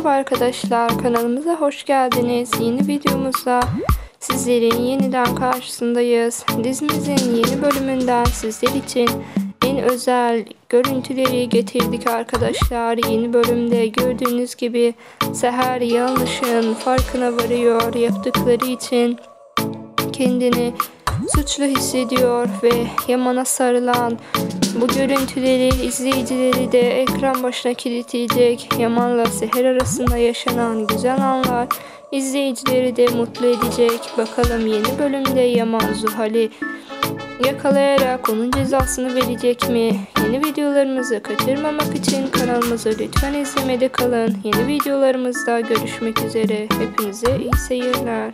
Merhaba arkadaşlar kanalımıza hoş geldiniz. Yeni videomuzda sizlerin yeniden karşısındayız. Dizimizin yeni bölümünden sizler için en özel görüntüleri getirdik arkadaşlar. Yeni bölümde gördüğünüz gibi Seher yanlışın farkına varıyor yaptıkları için kendini suçlu hissediyor ve Yaman'a sarılan bu görüntüleri izleyicileri de ekran başına kilitleyecek. Yaman'la Seher arasında yaşanan güzel anlar izleyicileri de mutlu edecek. Bakalım yeni bölümde Yaman Zuhal'i yakalayarak onun cezasını verecek mi? Yeni videolarımızı kaçırmamak için kanalımızı lütfen izlemede kalın. Yeni videolarımızda görüşmek üzere. Hepinize iyi seyirler.